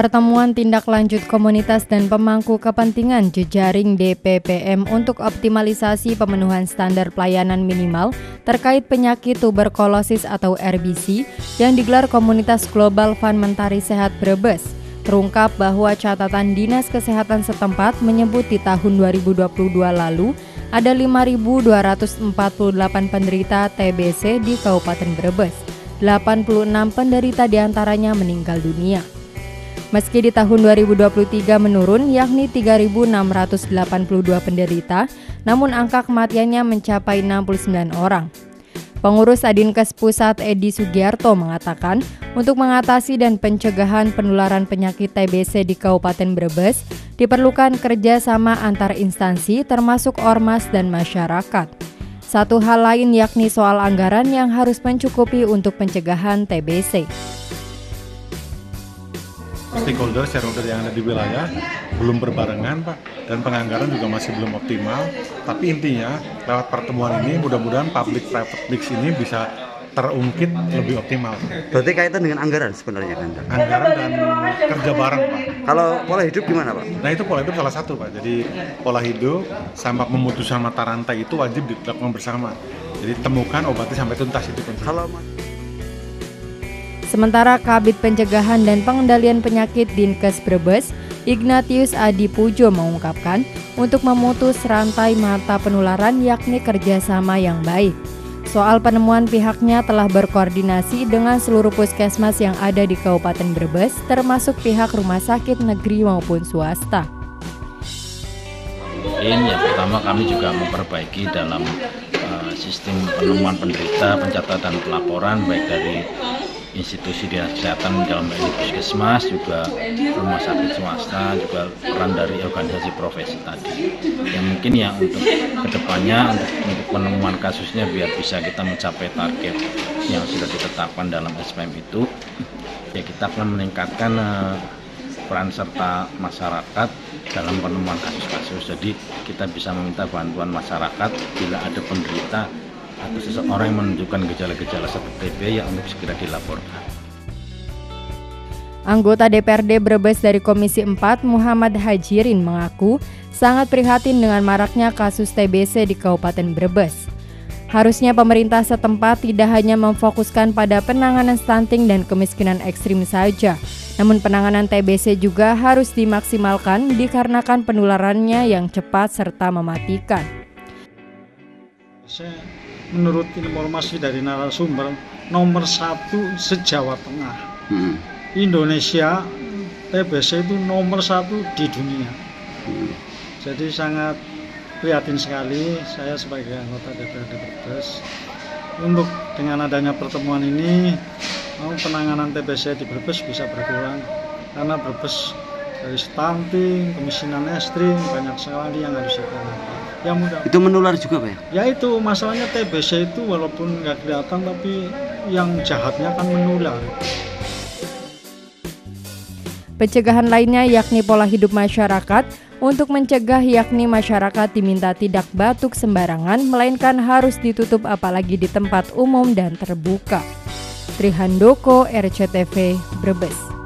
Pertemuan tindak lanjut komunitas dan pemangku kepentingan jejaring DPPM untuk optimalisasi pemenuhan standar pelayanan minimal terkait penyakit tuberkulosis atau RBC yang digelar komunitas Global Fund Mentari Sehat Brebes. Terungkap bahwa catatan Dinas Kesehatan setempat menyebut di tahun 2022 lalu ada 5.248 penderita TBC di Kabupaten Brebes. 86 penderita di antaranya meninggal dunia. Meski di tahun 2023 menurun yakni 3.682 penderita, namun angka kematiannya mencapai 69 orang. Pengurus Adinkes Pusat Edi Sugiarto mengatakan, untuk mengatasi dan pencegahan penularan penyakit TBC di Kabupaten Brebes, diperlukan kerjasama antar instansi termasuk ormas dan masyarakat. Satu hal lain yakni soal anggaran yang harus mencukupi untuk pencegahan TBC stakeholder shareholder yang ada di wilayah belum berbarengan Pak dan penganggaran juga masih belum optimal tapi intinya lewat pertemuan ini mudah-mudahan public private mix ini bisa terungkit lebih optimal. Berarti kaitan dengan anggaran sebenarnya kan? Anggaran dan kerja bareng Pak. Kalau pola hidup gimana Pak? Nah itu pola hidup salah satu Pak. Jadi pola hidup sama pemutusan mata rantai itu wajib dilakukan bersama. Jadi temukan obati sampai tuntas itu. Kalau Sementara Kabit Pencegahan dan Pengendalian Penyakit Dinkes Brebes, Ignatius Adi Pujo mengungkapkan untuk memutus rantai mata penularan yakni kerjasama yang baik. Soal penemuan pihaknya telah berkoordinasi dengan seluruh puskesmas yang ada di Kabupaten Brebes, termasuk pihak rumah sakit negeri maupun swasta. Yang pertama kami juga memperbaiki dalam uh, sistem penemuan penderita, pencatatan pelaporan baik dari institusi dinas kesehatan dalam ini puskesmas juga rumah sakit swasta juga peran dari organisasi profesi tadi. Yang mungkin ya untuk ke depannya untuk, untuk penemuan kasusnya biar bisa kita mencapai target yang sudah ditetapkan dalam SPM itu ya kita akan meningkatkan uh, peran serta masyarakat dalam penemuan kasus-kasus. Jadi kita bisa meminta bantuan masyarakat bila ada penderita atau seseorang yang menunjukkan gejala-gejala seperti TB yang untuk segera dilaporkan. Anggota DPRD Brebes dari Komisi 4 Muhammad Hajirin mengaku sangat prihatin dengan maraknya kasus TBC di Kabupaten Brebes. Harusnya pemerintah setempat tidak hanya memfokuskan pada penanganan stunting dan kemiskinan ekstrim saja, namun penanganan TBC juga harus dimaksimalkan dikarenakan penularannya yang cepat serta mematikan. Saya menurut informasi dari narasumber nomor satu sejawa Tengah. Hmm. Indonesia TBC itu nomor satu di dunia. Hmm. Jadi sangat prihatin sekali saya sebagai anggota DPRD Brebes untuk dengan adanya pertemuan ini penanganan TBC di Brebes bisa berkurang karena Brebes dari stunting, kemiskinan ekstrim banyak sekali yang harus ditangani yang mudah itu menular juga pak ya? Ya itu. Masalahnya TBC itu walaupun nggak kelihatan tapi yang jahatnya kan menular. Pencegahan lainnya yakni pola hidup masyarakat. Untuk mencegah yakni masyarakat diminta tidak batuk sembarangan melainkan harus ditutup apalagi di tempat umum dan terbuka. Trihandoko RCTV Brebes